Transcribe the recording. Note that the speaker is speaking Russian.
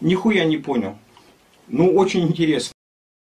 Нихуя не понял. Ну, очень интересно.